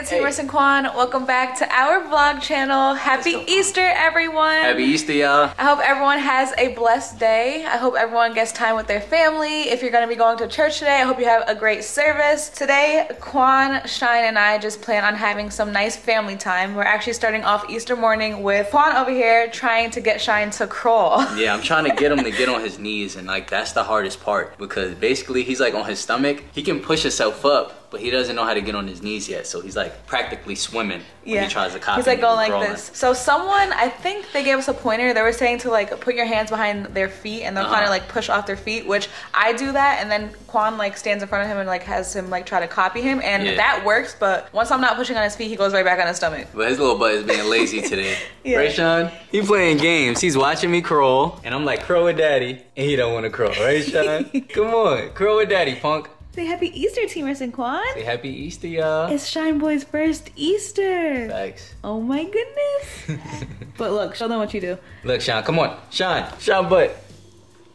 it's hey. Emerson Quan. Welcome back to our vlog channel. Happy Easter, everyone. Happy Easter, y'all. I hope everyone has a blessed day. I hope everyone gets time with their family. If you're gonna be going to church today, I hope you have a great service. Today, Quan, Shine, and I just plan on having some nice family time. We're actually starting off Easter morning with Quan over here trying to get Shine to crawl. Yeah, I'm trying to get him to get on his knees and like that's the hardest part because basically he's like on his stomach. He can push himself up but he doesn't know how to get on his knees yet. So he's like practically swimming when yeah. he tries to copy. He's like going like crawling. this. So someone, I think they gave us a pointer. They were saying to like put your hands behind their feet and they'll uh-huh. kind of like push off their feet, which I do that. And then Quan like stands in front of him and like has him like try to copy him. And yeah. that works. But once I'm not pushing on his feet, he goes right back on his stomach. But his little butt is being lazy today. yeah. Right, Sean? He playing games. He's watching me crawl. And I'm like, crawl with daddy. And he don't want to crawl. Right, Sean? Come on. Crawl with daddy, punk. Say happy Easter, Team Riss and Quan. Say happy Easter, y'all. It's Shine Boy's first Easter. Thanks. Oh my goodness. but look, show them what you do. Look, Shine, come on. Shine, Shine butt.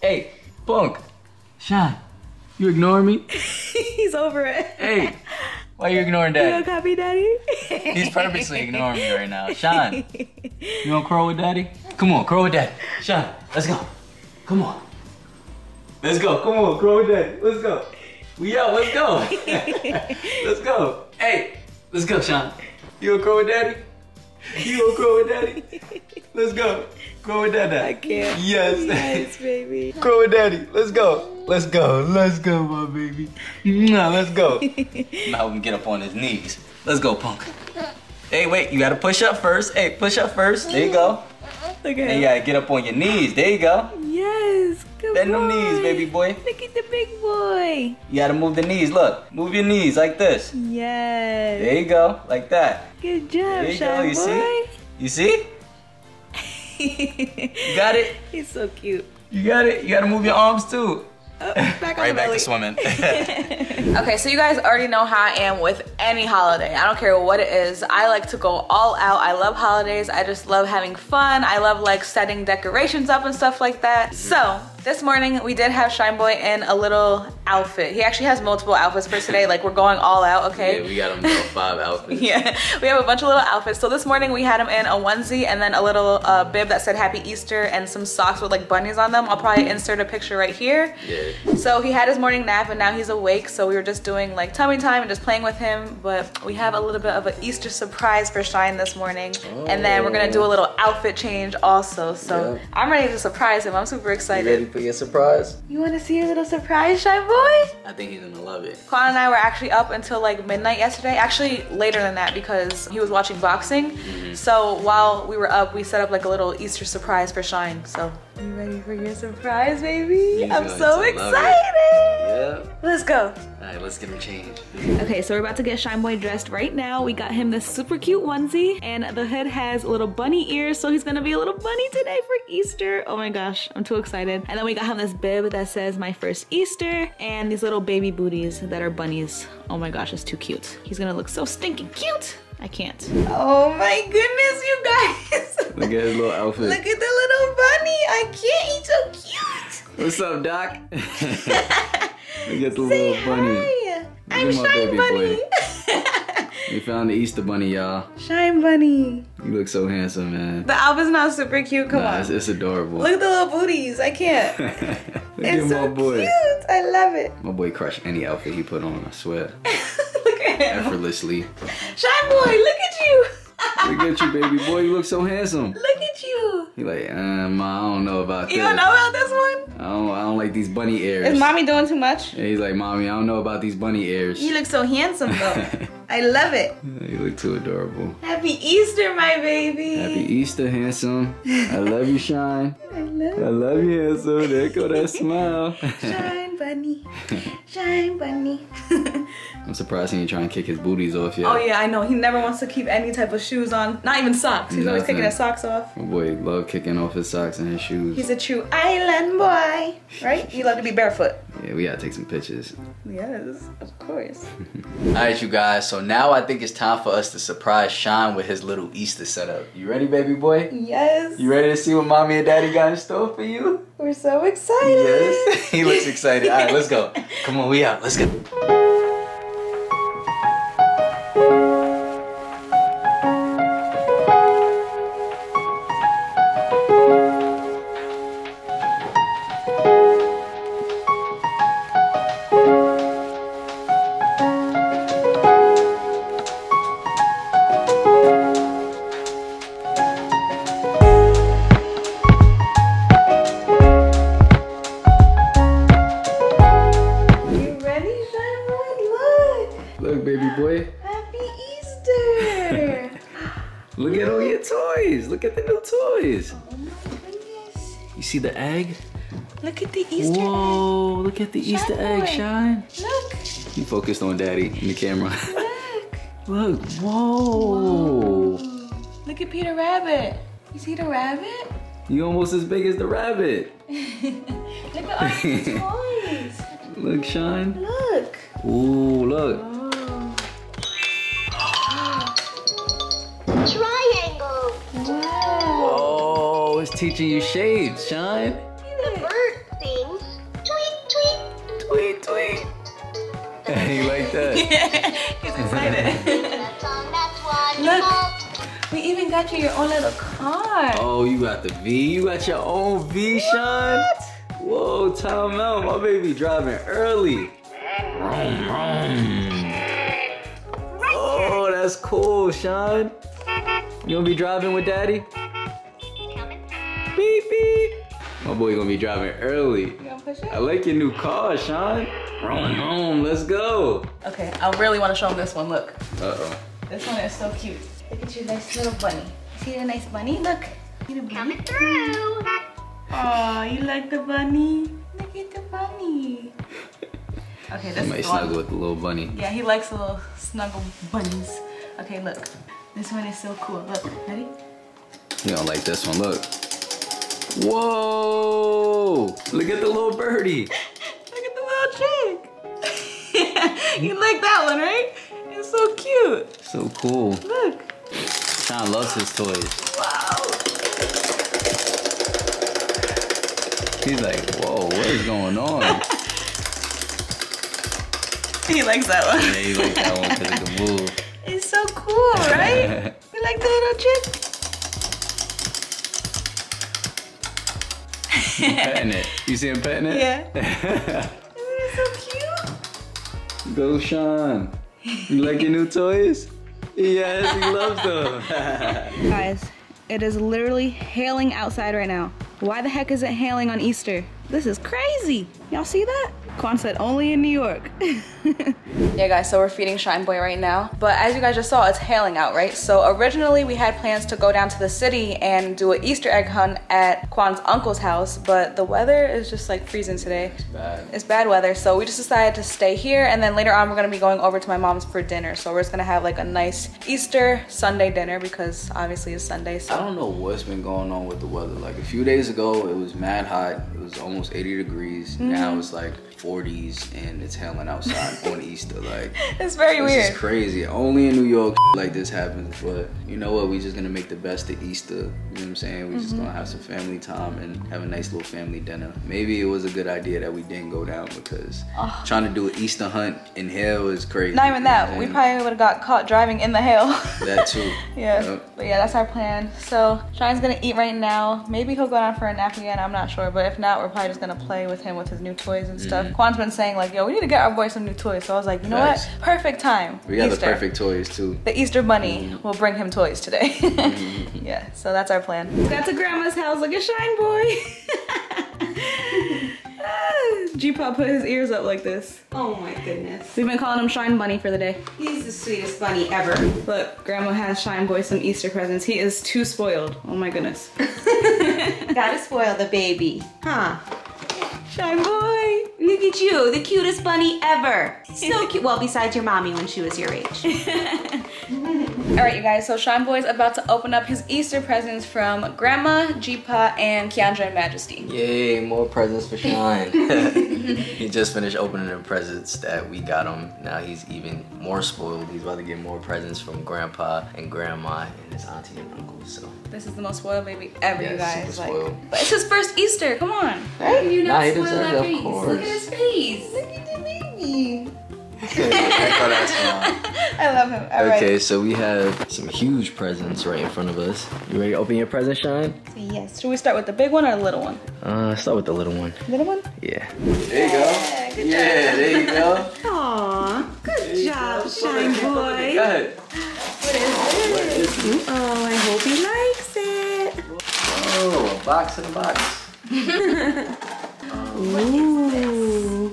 Hey, Punk. Shine, you ignoring me? He's over it. Hey, why are you ignoring Daddy? You don't copy Daddy? He's purposely ignoring me right now. Shine, you wanna curl with Daddy? Come on, curl with Daddy. Shine, let's go. Come on. Let's go. Come on, curl with Daddy. Let's go. We out, let's go. let's go. Hey, let's go, Sean. You gonna grow with daddy? You gonna grow with daddy? Let's go. Grow with daddy. I can't. Yes. Yes, baby. Grow with daddy. Let's go. Let's go. Let's go, my baby. Now let's go. now we can get up on his knees. Let's go, punk. Hey, wait, you gotta push up first. Hey, push up first. There you go. Okay. And you gotta get up on your knees. There you go. Yes. Good Bend boy. them knees, baby boy. Look at the big boy. You gotta move the knees. Look, move your knees like this. Yes. There you go, like that. Good job, there you go. You boy. see? You see? you got it? He's so cute. You got it? You gotta move your arms too. Oh, back right back to swimming. okay, so you guys already know how I am with any holiday. I don't care what it is. I like to go all out. I love holidays. I just love having fun. I love like setting decorations up and stuff like that. So this morning we did have Shine Boy in a little outfit. He actually has multiple outfits for today. Like we're going all out, okay? Yeah, we got him five outfits. yeah, we have a bunch of little outfits. So this morning we had him in a onesie and then a little uh, bib that said Happy Easter and some socks with like bunnies on them. I'll probably insert a picture right here. Yeah. So he had his morning nap and now he's awake. So we were just doing like tummy time and just playing with him. But we have a little bit of an Easter surprise for Shine this morning. Oh. And then we're gonna do a little outfit change also. So yeah. I'm ready to surprise him. I'm super excited Ready for your surprise? You want to see your little surprise, Shine Boy? I think he's gonna love it. Quan and I were actually up until like midnight yesterday. Actually, later than that because he was watching boxing. Mm -hmm. So while we were up, we set up like a little Easter surprise for Shine. So you ready for your surprise, baby? He's I'm so excited. Yeah. Let's go. All right, let's get him changed. Okay, so we're about to get Shine Boy dressed right now. We got him this super cute onesie and the hood has little bunny ears. So he's gonna be a little bunny today for Easter. Oh my gosh, I'm too excited. And then we got him this bib that says my first Easter and these little baby booties that are bunnies. Oh my gosh, it's too cute. He's gonna look so stinking cute. I can't. Oh my goodness, you guys. Look at his little outfit. Look at the little bunny. I can't, he's so cute. What's up, Doc? We get the little bunny. Hi. I'm Shine Bunny. we found the Easter bunny, y'all. Shine Bunny. You look so handsome, man. The outfit's not super cute. Come nah, on. It's, it's, adorable. Look at the little booties. I can't. look it's so boy. cute. I love it. My boy crushed any outfit he put on, I swear. Look at him. Effortlessly. Shine Boy, look at you. look at you, baby boy. You look so handsome. Look at you. He like, um, I don't know about you this. You don't know about this one? I don't, I don't like these bunny ears. Is mommy doing too much? Yeah, he's like, mommy, I don't know about these bunny ears. You look so handsome though. I love it. You look too adorable. Happy Easter, my baby. Happy Easter, handsome. I love you, Shine. I love you. I love you, handsome. There go that smile. Shine, bunny. Shine, bunny. I'm surprised he ain't trying to kick his booties off yet. Oh yeah, I know. He never wants to keep any type of shoes on. Not even socks. He's Nothing. always taking his socks off. My boy love kicking off his socks and his shoes. He's a true island boy, right? You love to be barefoot. Yeah, we gotta take some pictures. Yes, of course. All right, you guys. So now I think it's time for us to surprise Shine with his little Easter setup. You ready, baby boy? Yes. You ready to see what mommy and daddy got in store for you? So excited. Yes. he looks excited. All right, let's go. Come on, we out. Let's go. Look at all your toys. Look at the new toys. Oh my goodness. You see the egg? Look at the Easter egg! Whoa, look at the Easter egg, boy. Shine. Look. You focused on daddy in the camera. Look. look, whoa. Look at Peter Rabbit. You see the rabbit? You almost as big as the rabbit. Look at all the toys. Look, Shine. Look. Ooh, look. Teaching you shades, Shine. The bird sings. Tweet, tweet. Tweet, tweet. you like that? He's excited. That's on that. Look. we even got you your own little car. Oh, you got the V. You got your own V, Shine. Whoa, time out. My baby driving early. Vroom, vroom. Oh, that's cool, Shine. You gonna be driving with daddy? Beep, beep. My boy gonna be driving early. You gonna push it? I like your new car, Sean. Vroom, home, let's go. Okay, I really want to show him this one. Look. Uh-oh. This one is so cute. Look at your nice little bunny. See the nice bunny? Look. See the bunny? Coming through. Oh, you like the bunny? Look at the bunny. Okay, this Somebody is the one. snuggle with the little bunny. Yeah, he likes the little snuggle bunnies. Okay, look. This one is so cool. Look, ready? You don't like this one, look. Whoa! Look at the little birdie. Look at the little chick. you like that one, right? It's so cute. So cool. Look. Sean loves his toys. Wow. He's like, whoa, what is going on? He likes that one. yeah, he likes that one because it can move. It's so cool, right? you like the little chick? Petting it. You see him petting it? Yeah. Isn't so cute? Go, Sean. You like your new toys? Yes, he loves them. Guys, it is literally hailing outside right now. Why the heck is it hailing on Easter? This is crazy. Y'all see that? Quan said only in New York. yeah, guys, so we're feeding Shine Boy right now. But as you guys just saw, it's hailing out, right? So originally we had plans to go down to the city and do an Easter egg hunt at Quan's uncle's house, but the weather is just like freezing today. It's Bad. It's bad weather, so we just decided to stay here, and then later on we're gonna be going over to my mom's for dinner. So we're just gonna have like a nice Easter Sunday dinner because obviously it's Sunday. So. I don't know what's been going on with the weather. Like a few days ago, it was mad hot. It was almost 80 degrees. Mm-hmm. Now it's like 40s and it's hailing outside on Easter. Like it's very this weird. is crazy. Only in New York like this happens. But you know what? We just gonna make the best of Easter. You know what I'm saying? We Mm-hmm. just gonna have some family time and have a nice little family dinner. Maybe it was a good idea that we didn't go down because trying to do an Easter hunt in hell is crazy. Not even You know what that. We probably would have got caught driving in the hail. that too. yeah. Yep. But yeah, that's our plan. So Shine's gonna eat right now. Maybe he'll go down for a nap again. I'm not sure. But if not, we're probably just gonna play with him with his new toys and stuff. Mm-hmm. Quan's been saying like, yo, we need to get our boy some new toys. So I was like, you know Facts. what? Perfect time. We got Easter. the perfect toys too. The Easter Bunny Mm-hmm. will bring him toys today. yeah, so that's our plan. Got to Grandma's house like a shine boy. G-Pop put his ears up like this. Oh my goodness. We've been calling him Shine Bunny for the day. He's the sweetest bunny ever. Look, Grandma has Shine Boy some Easter presents. He is too spoiled. Oh my goodness. Gotta spoil the baby. Huh? Shine Boy! Look at you, the cutest bunny ever. So cute. Well, besides your mommy when she was your age. Alright, you guys, so Shine Boy is about to open up his Easter presents from Grandma, G-Pa, and Keandra and Majesty. Yay, more presents for Shine. he just finished opening the presents that we got him. Now he's even more spoiled. He's about to get more presents from Grandpa and Grandma and his auntie and uncle. So, This is the most spoiled baby ever, you guys. super Like, but it's his first Easter, come on. Right? You're Nah, not he spoiled deserves it, that of face. course. Look at his face. Look at the baby. Echo that smile. I love him. Alright. Okay, so we have some huge presents right in front of us. You ready to open your present, Shine? Yes. Should we start with the big one or the little one? Uh, start with the little one. Little one? Yeah. There you go. Yeah, there you go. Aw, good job, Shine Go Boy. ahead. What is this? Oh, I hope he likes it. Oh, a box in a box. Ooh.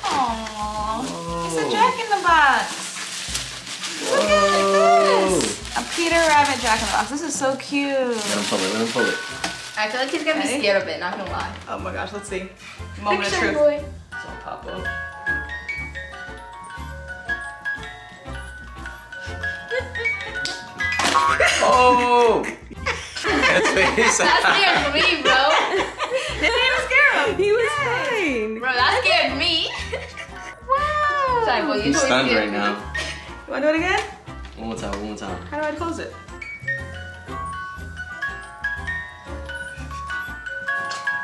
Aww. It's a Jack in the Box. Look Oh. at this. A Peter Rabbit Jack in the Box. This is so cute. Let him pull it. Let him pull it. I feel like he's gonna be Ready? scared of it, not gonna lie. Oh my gosh, let's see. Moment of truth. boy. It's gonna pop up. oh! That's what he said. That scared me, bro. He was fine. Bro, that scared me. wow. Sorry, boy, you He's totally stunned right now. You wanna do it again? One more time. One more time. How do I close it?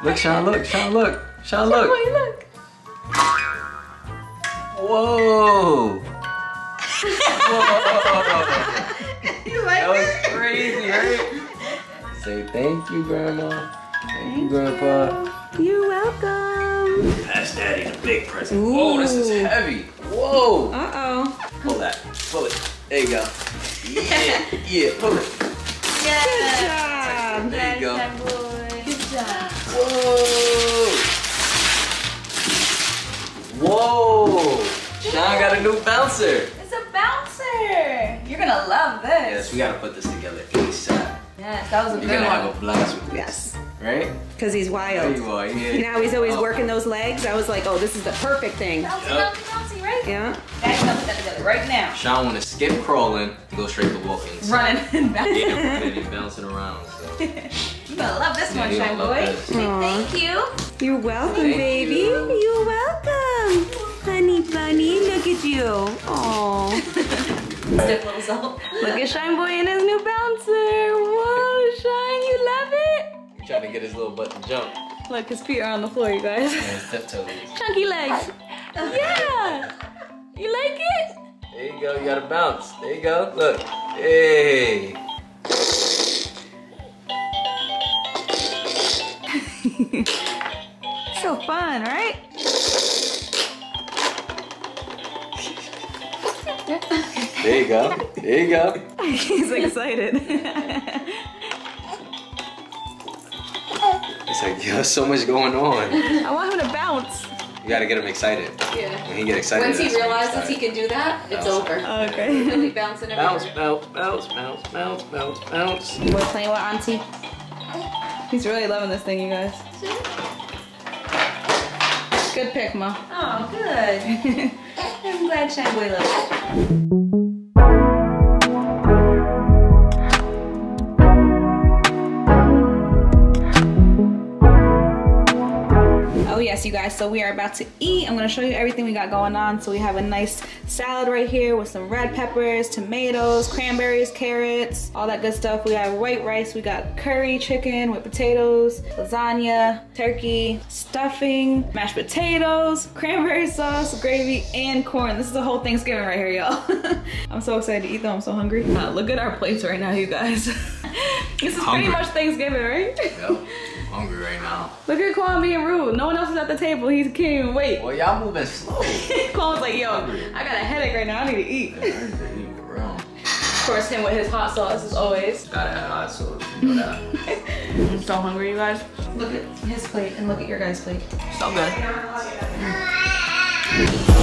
Look, Sean. Look, Sean. Look, Sean. Look. Boy, look. Whoa! Whoa! You like That was crazy, right? Say thank you, Grandma. Thank you, Grandpa. You're welcome. Pass Daddy the big present. Whoa, this is heavy. Whoa! Uh-oh. Pull that. Pull it. There you go. Yeah, yeah, pull it. Good job. There you go. Good job. Whoa! Whoa! Sean got a new bouncer. It's a bouncer. You're gonna love this. Yes, we gotta put this together ASAP. Yes, that was a You're good gonna one. have a blast with this. Yes, Right? because he's There wild. you are, yeah. You know how he's always Oh. working those legs? I was like, oh, this is the perfect thing. Bouncy, Yup. bouncy, bouncy, right? Yeah. Guys, gonna that together right now. Sean wanna skip crawling go straight to walking. So, Running and bouncing. Yeah, and bouncing around. So. You're gonna love this Yeah, one, you Shy Boy. Thank you. You're welcome, Thank baby. you. You're welcome. Honey bunny, look at you. Oh. Stiff little self. Look at Shine Boy and his new bouncer. Whoa, Shine, you love it? Trying to get his little butt to jump. Look, his feet are on the floor, you guys. And his tiptoes. Chunky legs. Yeah. You like it? There you go, you gotta bounce. There you go, look. Hey. So fun, right? There you go. There you go. He's excited. It's like, yo, so much going on. I want him to bounce. You gotta get him excited. Yeah. When he get excited, Once he realizes start. he can do that, it's Bounce. over. Okay. He'll be bouncing Bounce, everywhere. bounce, bounce, bounce, bounce, bounce, bounce. We're playing with Auntie. He's really loving this thing, you guys. Good pick, Ma. Oh, good. I'm glad Shine Boy loves it. Yes, you guys, so we are about to eat. I'm gonna show you everything we got going on. So we have a nice salad right here with some red peppers, tomatoes, cranberries, carrots, all that good stuff. We have white rice, we got curry chicken with potatoes, lasagna, turkey, stuffing, mashed potatoes, cranberry sauce, gravy, and corn. This is the whole Thanksgiving right here, y'all. I'm so excited to eat though, I'm so hungry. Uh, look at our plates right now, you guys. this is Hungry. pretty much Thanksgiving, right? I'm hungry right now. Look at Quan being rude. No one else is at the table. He can't even wait. Well, y'all moving slow. Quan was like, yo, I got a headache right now. I need to eat. Of course, him with his hot sauce as always. Gotta have hot sauce. You know that. I'm so hungry, you guys. Look at his plate and look at your guys' plate. So good.